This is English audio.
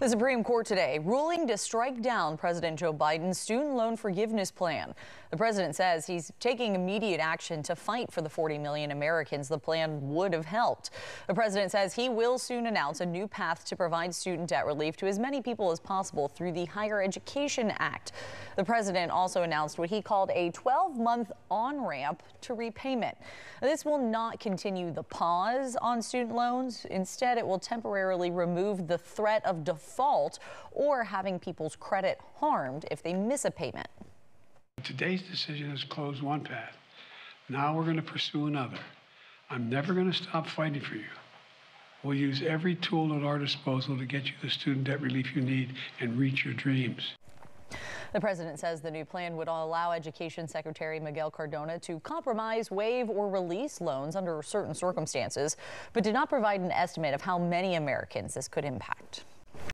The Supreme Court today ruling to strike down President Joe Biden's student loan forgiveness plan. The president says he's taking immediate action to fight for the 40 million Americans the plan would have helped. The president says he will soon announce a new path to provide student debt relief to as many people as possible through the Higher Education Act. The president also announced what he called a 12 month on ramp to repayment. This will not continue the pause on student loans. Instead, it will temporarily remove the threat of default or having people's credit harmed if they miss a payment. Today's decision has closed one path. Now we're going to pursue another. I'm never going to stop fighting for you. We'll use every tool at our disposal to get you the student debt relief you need and reach your dreams. The president says the new plan would allow Education Secretary Miguel Cardona to compromise, waive, or release loans under certain circumstances, but did not provide an estimate of how many Americans this could impact.